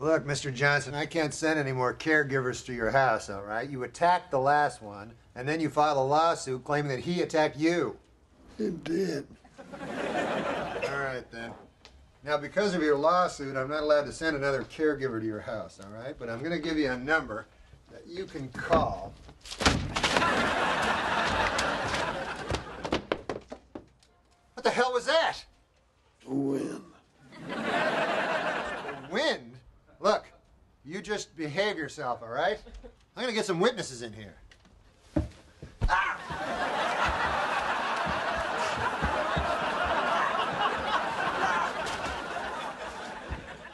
Look, Mr. Johnson, I can't send any more caregivers to your house, all right? You attacked the last one, and then you filed a lawsuit claiming that he attacked you. He did. All right, then. Now, because of your lawsuit, I'm not allowed to send another caregiver to your house, all right? But I'm going to give you a number that you can call. What the hell was that? Win. Wind? Look, you just behave yourself, all right? I'm going to get some witnesses in here.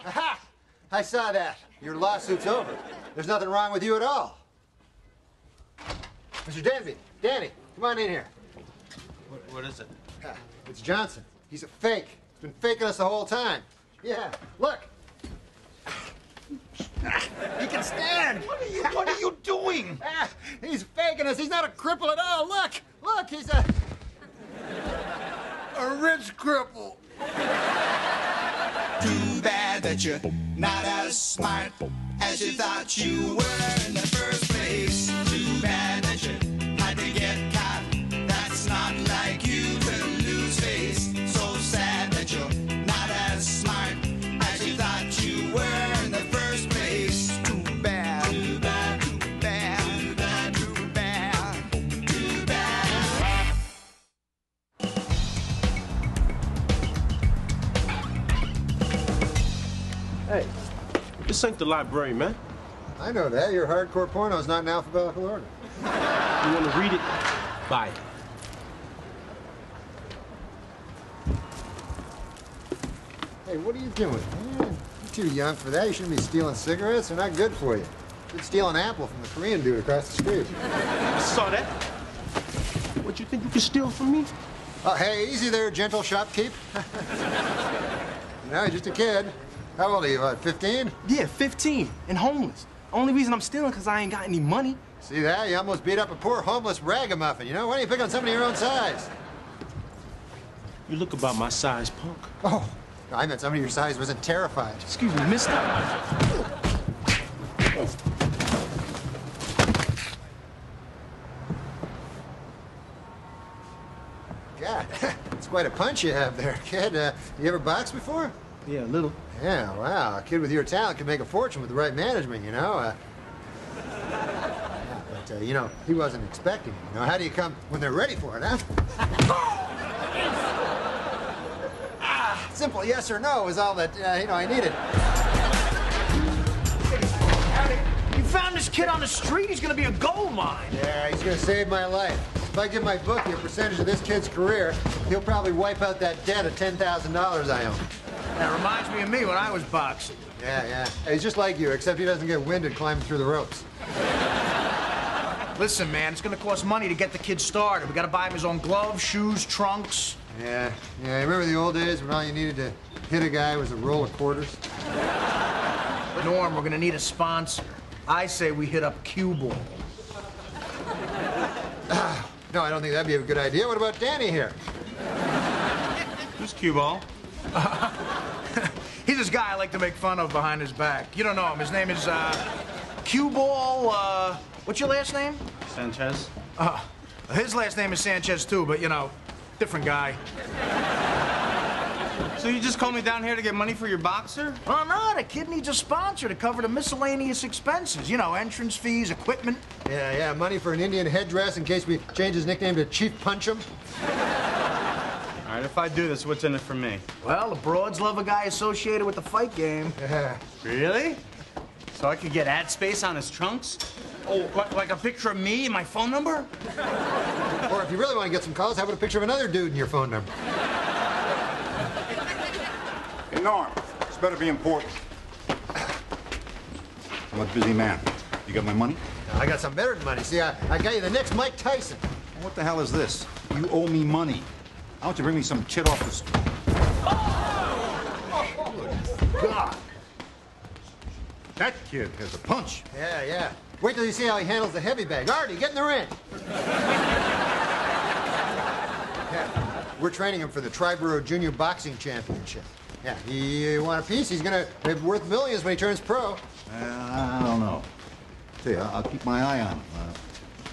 Aha! I saw that. Your lawsuit's over. There's nothing wrong with you at all. Mr. Denby, Danny, come on in here. What, what is it? Ah, It's Johnson. He's a fake. He's been faking us the whole time. Yeah, look. He can stand. What are you, what are you doing? Ah, he's faking us. He's not a cripple at all. Look, look, he's a. A rich cripple. Too bad that you're not as smart as you thought you were this ain't the library, man. I know that. Your hardcore porno's not in alphabetical order. You want to read it? Buy it. Hey, what are you doing? Man, you're too young for that. You shouldn't be stealing cigarettes. They're not good for you. You'd steal an apple from the Korean dude across the street. I saw that. What you think you can steal from me? Oh, hey, easy there, gentle shopkeep. no, you're just a kid. How old are you, what, 15? Yeah, 15 and homeless. Only reason I'm stealing because I ain't got any money. See that? You almost beat up a poor homeless ragamuffin, you know? Why don't you pick on somebody your own size? You look about my size, punk. Oh, I meant somebody your size wasn't terrified. Excuse me, mister. God, it's quite a punch you have there, kid. Uh, you ever boxed before? Yeah, a little. Yeah, wow. A kid with your talent could make a fortune with the right management, you know? Uh, yeah, but, uh, you know, he wasn't expecting it. You know, how do you come when they're ready for it, huh? ah, simple yes or no is all that, uh, you know, I needed. You found this kid on the street. He's gonna be a gold mine. Yeah, he's gonna save my life. If I give my bookie a percentage of this kid's career, he'll probably wipe out that debt of $10,000 I owe. That reminds me of me when I was boxing. Yeah, yeah. He's just like you, except he doesn't get winded climbing through the ropes. Listen, man, it's gonna cost money to get the kid started. We gotta buy him his own gloves, shoes, trunks. Yeah, yeah. Remember the old days when all you needed to hit a guy was a roll of quarters? Norm, we're gonna need a sponsor. I say we hit up Cue Ball. No, I don't think that'd be a good idea. What about Danny here? Who's cue ball? He's this guy I like to make fun of behind his back. You don't know him. His name is, uh, Cue Ball, uh, what's your last name? Sanchez. Uh, his last name is Sanchez, too, but, you know, different guy. So you just called me down here to get money for your boxer? Oh, no, the kid needs a sponsor to cover the miscellaneous expenses. You know, entrance fees, equipment. Yeah, yeah. Money for an Indian headdress in case we change his nickname to Chief Punch'em. All right, if I do this, what's in it for me? Well, the broads love a guy associated with the fight game. Yeah. Really? So I could get ad space on his trunks? Oh, like, like a picture of me and my phone number? Or if you really want to get some calls, how about a picture of another dude in your phone number? Hey, Norm, this better be important. I'm a busy man. You got my money? I got some better than money. See, I, I got you the next Mike Tyson. What the hell is this? You owe me money. I want you to bring me some kid off the street. God. That kid has a punch. Yeah, yeah. Wait till you see how he handles the heavy bag. Artie, get in the ring. yeah. We're training him for the Triborough Junior Boxing Championship. Yeah, you want a piece? He's gonna be worth millions when he turns pro. Uh, I don't know. Tell you, I'll keep my eye on him. Uh,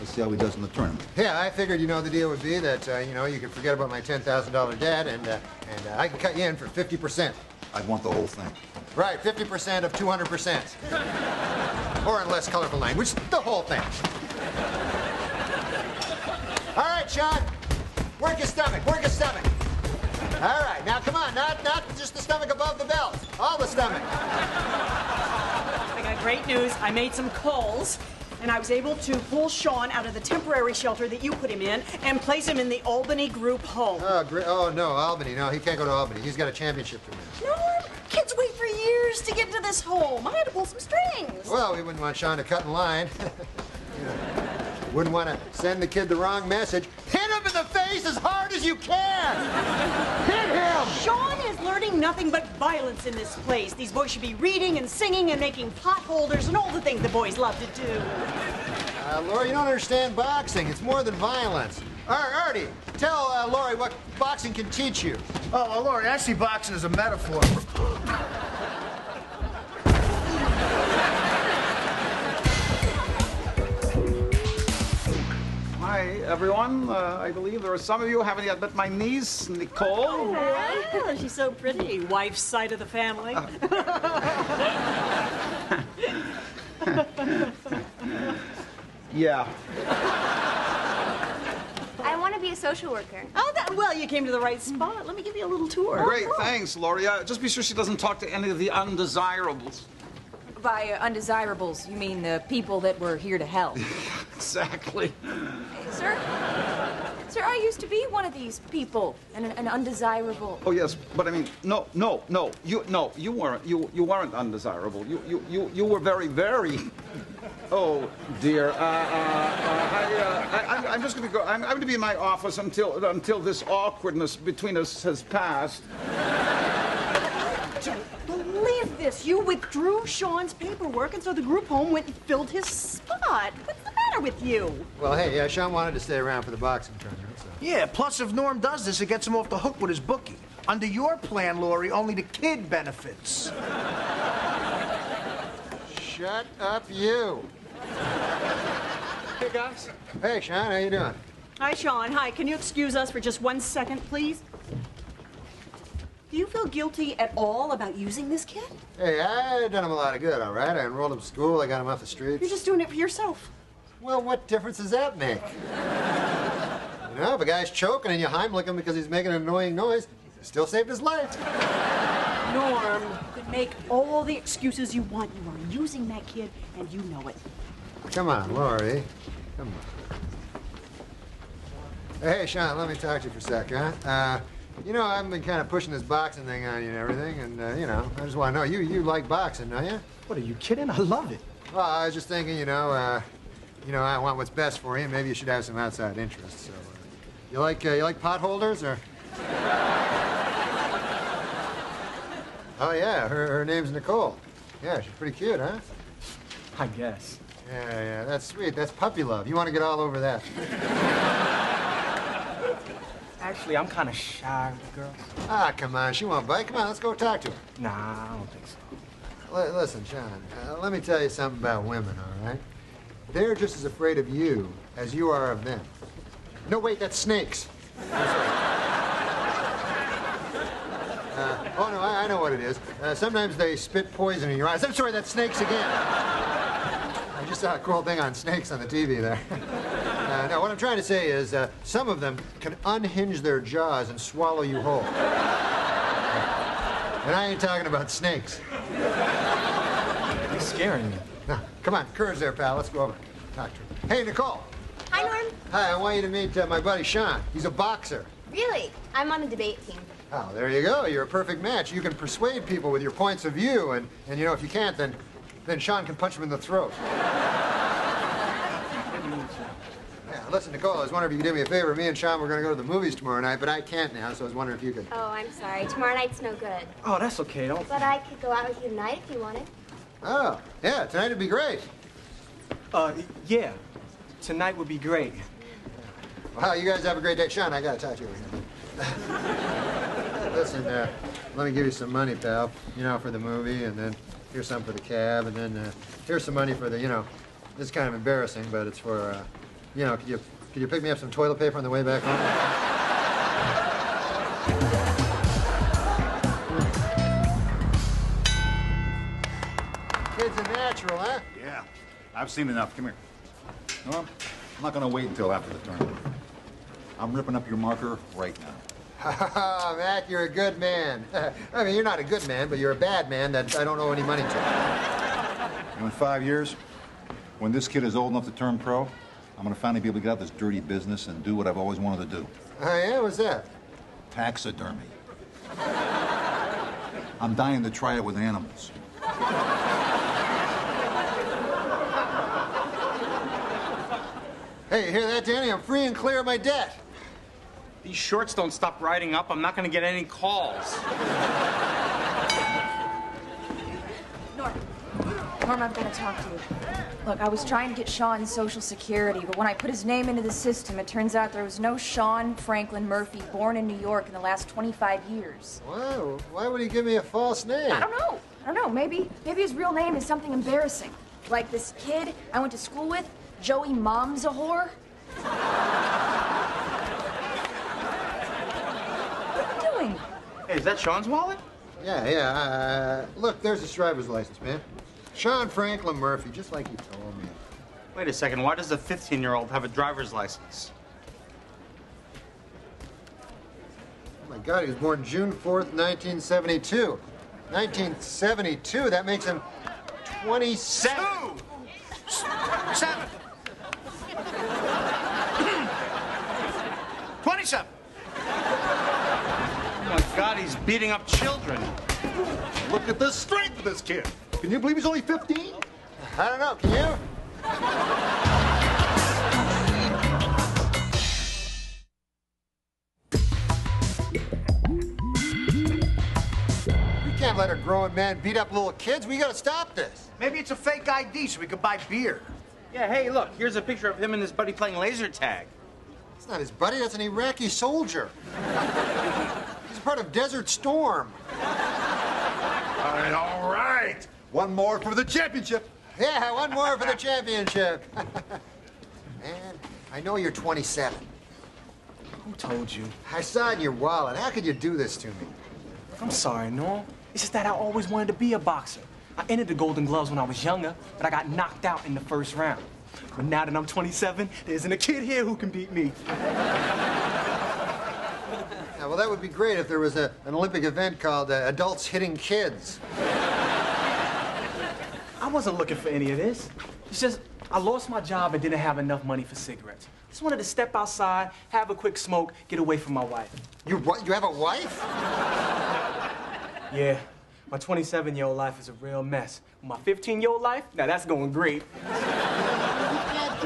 let's see how he does in the tournament. Yeah, I figured, you know, the deal would be that, uh, you know, you could forget about my $10,000 debt and, uh, and uh, I can cut you in for 50%. I'd want the whole thing. Right, 50% of 200%. or in less colorful language, the whole thing. All right, Sean. Work your stomach, work your stomach. All right, now come on, not, not just the stomach above the belt, all the stomach. I got great news. I made some calls, and I was able to pull Sean out of the temporary shelter that you put him in and place him in the Albany group home. Oh, great. Oh, no, Albany. No, he can't go to Albany. He's got a championship to win. No, kids wait for years to get into this home. I had to pull some strings. Well, we wouldn't want Sean to cut in line. You know, wouldn't want to send the kid the wrong message. Hit him in the face as hard as you can! Hit him! Sean is learning nothing but violence in this place. These boys should be reading and singing and making pot holders and all the things the boys love to do. Uh, Laura, you don't understand boxing. It's more than violence. Ar- Artie, tell uh, Laurie what boxing can teach you. Oh, well, Laurie, I see boxing as a metaphor. Hi, everyone. Uh, I believe there are some of you who haven't yet met my niece, Nicole. Oh, she's so pretty. Wife's side of the family. Yeah. I want to be a social worker. oh, that, well, you came to the right spot. Let me give you a little tour. Great, thanks, Laurie. Uh, just be sure she doesn't talk to any of the undesirables. By uh, undesirables, you mean the people that were here to help. Exactly. Sir? Sir, I used to be one of these people, an, an undesirable. Oh yes, but I mean, no, no, no. You, no, you weren't. You, you weren't undesirable. You, you, you, you were very, very. Oh dear. Uh, uh, uh, I, uh, I, I'm, I'm just going to go. I'm, I'm going to be in my office until until this awkwardness between us has passed. Believe this. You withdrew Sean's paperwork, and so the group home went and filled his spot. What's the matter with you? Well, hey, yeah, Sean wanted to stay around for the boxing tournament, so. Yeah, plus if Norm does this, it gets him off the hook with his bookie. Under your plan, Laurie, only the kid benefits. Shut up, you. Hey, guys. Hey, Sean, how you doing? Hi, Sean. Hi. Can you excuse us for just one second, please? Do you feel guilty at all about using this kid? Hey, I done him a lot of good, all right? I enrolled him in school, I got him off the streets. You're just doing it for yourself. Well, what difference does that make? you know, if a guy's choking and you Heimlich him because he's making an annoying noise, you still saved his life. Norm, you could make all the excuses you want. You are using that kid, and you know it. Come on, Laurie. Come on. Hey, Sean, let me talk to you for a sec, huh? Uh, you know, I've been kind of pushing this boxing thing on you and everything, and, uh, you know, I just want to know, you you like boxing, don't you? What, are you kidding? I love it. Well, I was just thinking, you know, uh, you know, I want what's best for you. Maybe you should have some outside interests. So, uh, you like uh, you like pot holders, or? Oh yeah, her her name's Nicole. Yeah, she's pretty cute, huh? I guess. Yeah, yeah, that's sweet. That's puppy love. You want to get all over that? Actually, I'm kind of shy with girls. Ah, come on, she won't bite. Come on, let's go talk to her. Nah, I don't think so. L- listen, Sean, uh, let me tell you something about women, all right? They're just as afraid of you as you are of them. No, wait, that's snakes. Uh, oh, no, I, I know what it is. Uh, sometimes they spit poison in your eyes. I'm sorry, that's snakes again. I just saw a cool thing on snakes on the TV there. Uh, no, what I'm trying to say is uh, some of them can unhinge their jaws and swallow you whole. And I ain't talking about snakes. You're scaring me. Now, come on, courage there, pal. Let's go over. Talk to her. Hey, Nicole. Hi, Norm. Hi, I want you to meet uh, my buddy Sean. He's a boxer. Really? I'm on the debate team. Oh, there you go. You're a perfect match. You can persuade people with your points of view, and, and you know, if you can't, then, then Sean can punch him in the throat. Yeah, listen, Nicole, I was wondering if you could do me a favor. Me and Sean were going to go to the movies tomorrow night, but I can't now, so I was wondering if you could. Oh, I'm sorry. Tomorrow night's no good. Oh, that's okay. Don't. But I could go out with you tonight if you wanted. Oh, yeah, tonight would be great. Uh, yeah. Tonight would be great. Well, you guys have a great day. Sean, I got to talk to you here. Listen, uh, let me give you some money, pal. You know, for the movie, and then here's some for the cab, and then uh, here's some money for the, you know, this is kind of embarrassing, but it's for, uh, you know, could you could you pick me up some toilet paper on the way back home? I've seen enough. Come here. No, I'm not gonna wait until after the tournament. I'm ripping up your marker right now. Mac, you're a good man. I mean, you're not a good man, but you're a bad man that I don't owe any money to. And in five years, when this kid is old enough to turn pro, I'm gonna finally be able to get out of this dirty business and do what I've always wanted to do. Oh, yeah? What's that? Taxidermy. I'm dying to try it with animals. Hey, you hear that, Danny? I'm free and clear of my debt. These shorts don't stop riding up. I'm not going to get any calls. Norm. Norm, I've got to talk to you. Look, I was trying to get Sean's social security, but when I put his name into the system, it turns out there was no Sean Franklin Murphy born in New York in the last 25 years. Wow, why would he give me a false name? I don't know. I don't know. Maybe maybe his real name is something embarrassing. Like this kid I went to school with, Joey Mom's a whore. What are you doing? Hey, is that Sean's wallet? Yeah, yeah. Uh, look, there's his driver's license, man. Sean Franklin Murphy, just like you told me. Wait a second. Why does a 15 year old have a driver's license? Oh my God, he was born June 4th, 1972. 1972, that makes him 27. Seven. Twenty-seven. Oh my God, he's beating up children. Look at the strength of this kid. Can you believe he's only 15? I don't know, can you? We can't let a grown man beat up little kids. We gotta stop this. Maybe it's a fake ID so we could buy beer. Yeah, hey, look, here's a picture of him and his buddy playing laser tag. It's not his buddy, that's an Iraqi soldier. He's part of Desert Storm. All right, all right. One more for the championship. Yeah, one more for the championship. Man, I know you're 27. Who told you? I saw it in your wallet. How could you do this to me? I'm sorry, Norm. It's just that I always wanted to be a boxer. I entered the Golden Gloves when I was younger, but I got knocked out in the first round. But now that I'm 27, there isn't a kid here who can beat me. Yeah, well, that would be great if there was a, an Olympic event called uh, Adults Hitting Kids. I wasn't looking for any of this. It's just I lost my job and didn't have enough money for cigarettes. Just wanted to step outside, have a quick smoke, get away from my wife. You what? You have a wife? Yeah, my 27-year-old life is a real mess. My 15-year-old life, now that's going great.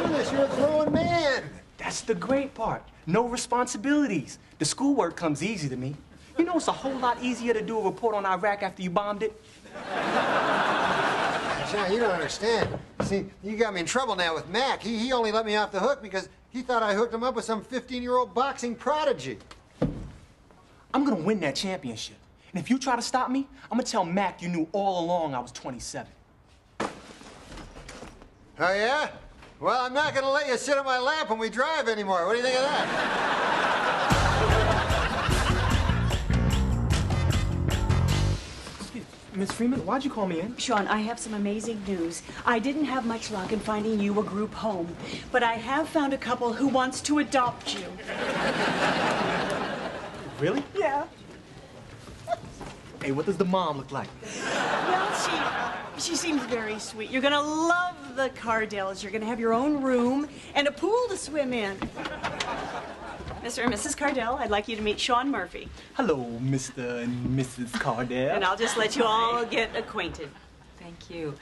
You can't do this. You're a grown man. That's the great part. No responsibilities. The schoolwork comes easy to me. You know, it's a whole lot easier to do a report on Iraq after you bombed it. John, you don't understand. See, you got me in trouble now with Mac. He, he only let me off the hook because he thought I hooked him up with some 15-year-old boxing prodigy. I'm gonna win that championship. And if you try to stop me, I'm gonna tell Mac you knew all along I was 27. Oh, yeah? Well, I'm not going to let you sit on my lap when we drive anymore. What do you think of that? Miss Freeman, why'd you call me in? Sean, I have some amazing news. I didn't have much luck in finding you a group home, but I have found a couple who wants to adopt you. Really? Yeah. Hey, what does the mom look like? Well, she she seems very sweet. You're gonna love the Cardells. You're gonna have your own room and a pool to swim in. Mr. and Mrs. Cardell, I'd like you to meet Sean Murphy, Hello, Mr. and Mrs. Cardell. and I'll just let you all get acquainted. Thank you.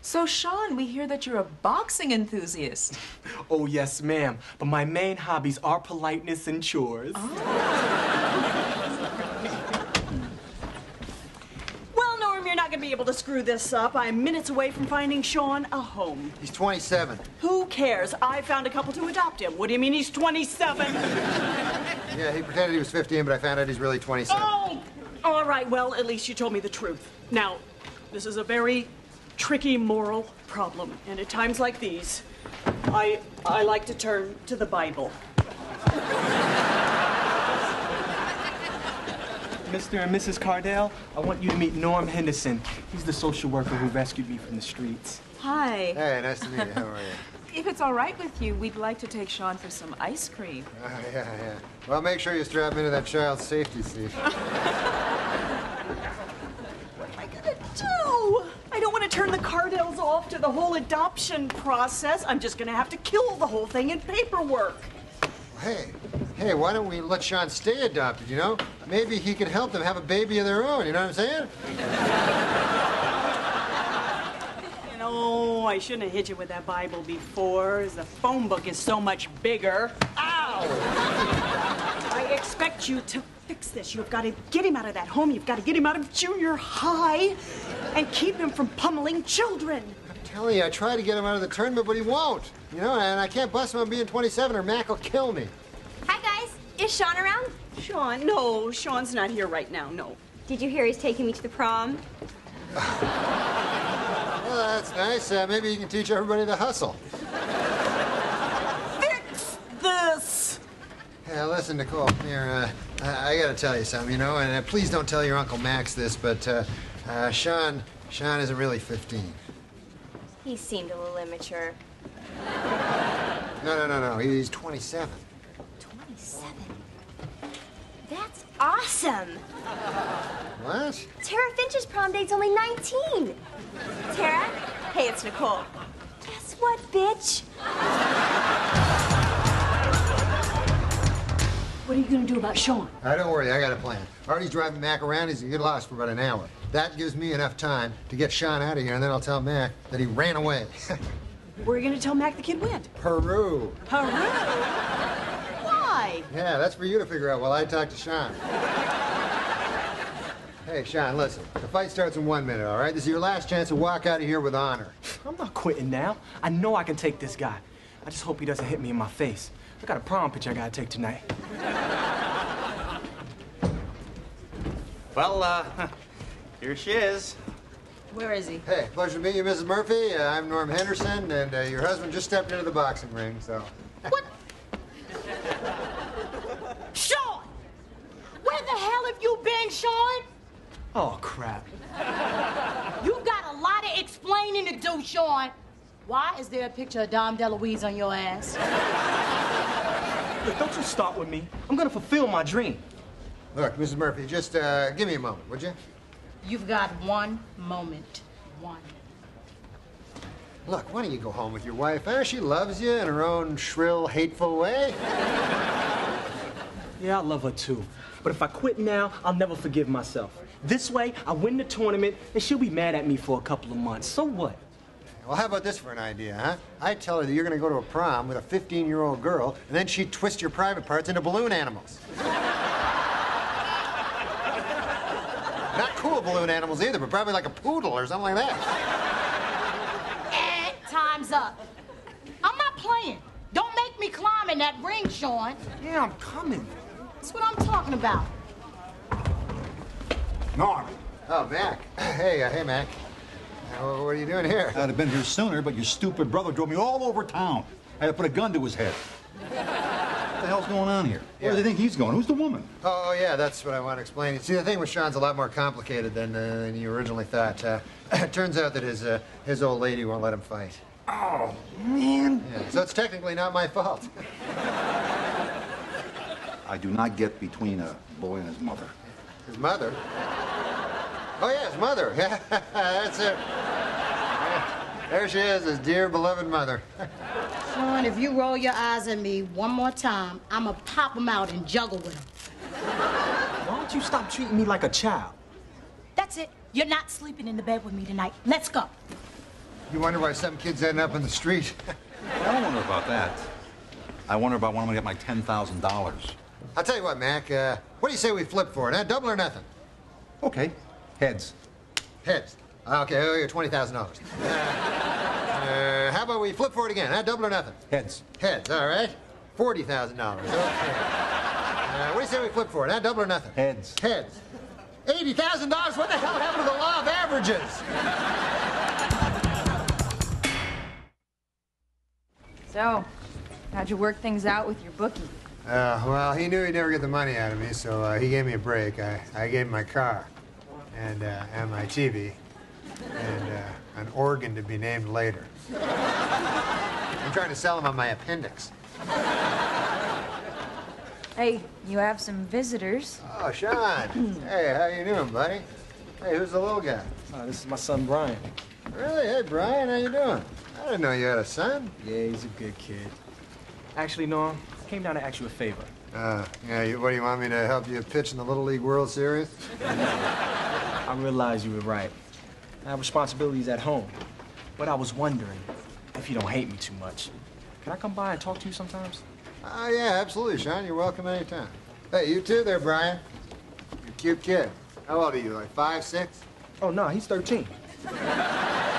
So, Sean, we hear that you're a boxing enthusiast. Oh, yes, ma'am. But my main hobbies are politeness and chores. Well, Norm, you're not gonna be able to screw this up. I'm minutes away from finding Sean a home. He's 27. Who cares? I found a couple to adopt him. What do you mean he's 27? Yeah, he pretended he was 15, but I found out he's really 27. oh, All right, well, at least you told me the truth. Now, this is a very tricky moral problem, and at times like these, I I like to turn to the Bible. Mr. and Mrs. Cardell, I want you to meet Norm Henderson. He's the social worker who rescued me from the streets. Hi. Hey, nice to meet you. How are you? If it's all right with you, we'd like to take Sean for some ice cream. Uh, yeah, yeah. Well, make sure you strap into that child's safety seat. what am I gonna Do I don't want to turn the Cardells off to the whole adoption process. I'm just going to have to kill the whole thing in paperwork. Hey, hey, why don't we let Sean stay adopted, you know? Maybe he could help them have a baby of their own, you know what I'm saying? You know, I shouldn't have hit you with that Bible before, the phone book is so much bigger. Ow! I expect you to fix this. You've got to get him out of that home. You've got to get him out of junior high and keep him from pummeling children. I'm telling you, I tried to get him out of the tournament, but he won't. You know, and I can't bust him on being 27 or Mac will kill me. Hi, guys. Is Sean around? Sean, no, Sean's not here right now, no. Did you hear he's taking me to the prom? Well, that's nice. Uh, maybe you can teach everybody to hustle. Fix this! Yeah, listen, Nicole, here, uh, I, I gotta tell you something, you know, and uh, please don't tell your Uncle Max this, but uh, uh, Sean, Sean isn't really 15. He seemed a little immature. No, no, no, no, he's 27. 27. That's awesome. What? Tara Finch's prom date's only 19. Tara? Hey, it's Nicole. Guess what, bitch? What are you going to do about Sean? I don't worry, I got a plan. Artie's driving Mac around, he's gonna get lost for about an hour. That gives me enough time to get Sean out of here, and then I'll tell Mac that he ran away. Where are you going to tell Mac the kid went? Peru. Peru? Why? Yeah, that's for you to figure out while I talk to Sean. Hey, Sean, listen. The fight starts in one minute, all right? This is your last chance to walk out of here with honor. I'm not quitting now. I know I can take this guy. I just hope he doesn't hit me in my face. I got a prom picture I gotta take tonight. Well, uh, here she is. Where is he? Hey, pleasure to meet you, Mrs. Murphy. Uh, I'm Norm Henderson, and uh, your husband just stepped into the boxing ring, so. Sean! Where the hell have you been, Sean? Oh, crap. You got a lot of explaining to do, Sean. Why is there a picture of Dom DeLuise on your ass? Look, don't you start with me. I'm gonna fulfill my dream. Look, Mrs. Murphy, just uh, give me a moment, would you? You've got one moment. One. Look, why don't you go home with your wife? Huh? She loves you in her own shrill, hateful way. Yeah, I love her too. But if I quit now, I'll never forgive myself. This way, I win the tournament, and she'll be mad at me for a couple of months. So what? Well, how about this for an idea, huh? I tell her that you're going to go to a prom with a 15 year old girl, and then she'd twist your private parts into balloon animals. Not cool balloon animals either, but probably like a poodle or something like that. And time's up. I'm not playing. Don't make me climb in that ring, Sean. Yeah, I'm coming. That's what I'm talking about. Norm. Oh, Mac. Hey, uh, hey, Mac. Uh, what are you doing here? I'd have been here sooner, but your stupid brother drove me all over town. I had to put a gun to his head. What the hell's going on here? Where do they think he's going? Who's the woman? Oh, yeah, that's what I want to explain. See, the thing with Sean's a lot more complicated than, uh, than you originally thought. Uh, it turns out that his, uh, his old lady won't let him fight. Oh, man. Yeah, so it's technically not my fault. I do not get between a boy and his mother. His mother? Oh, yeah, his mother. That's it. There she is, his dear beloved mother. Sean, if you roll your eyes at me one more time, I'ma pop them out and juggle with them. Why don't you stop treating me like a child? That's it. You're not sleeping in the bed with me tonight. Let's go. You wonder why some kids end up in the street. I don't wonder about that. I wonder about when I'm gonna get my $10,000. I'll tell you what, Mac. Uh, what do you say we flip for it, huh? Double or nothing? Okay. Heads. Heads. Okay, oh, you're $20,000. Uh, uh, how about we flip for it again, huh? Double or nothing? Heads. Heads, all right. $40,000. Okay. Uh, what do you say we flip for it, huh? Double or nothing? Heads. Heads. $80,000? What the hell happened to the law of averages? So, how'd you work things out with your bookie? Uh, well, he knew he'd never get the money out of me, so uh, he gave me a break. I, I gave him my car and, uh, and and uh, an organ to be named later. I'm trying to sell him on my appendix. Hey, you have some visitors. Oh, Sean. hey, how you doing, buddy? Hey, who's the little guy? Uh, this is my son, Brian. Really? Hey, Brian, how you doing? I didn't know you had a son. Yeah, he's a good kid. Actually, Norm, I came down to ask you a favor. Uh, yeah, you, what do you want me to help you pitch in the Little League World Series? I realize you were right. I have responsibilities at home. But I was wondering if you don't hate me too much. Can I come by and talk to you sometimes? Oh, yeah, absolutely, Sean. You're welcome anytime. Hey, you too there, Brian. You're a cute kid. How old are you, like five, six? Oh, no, he's 13.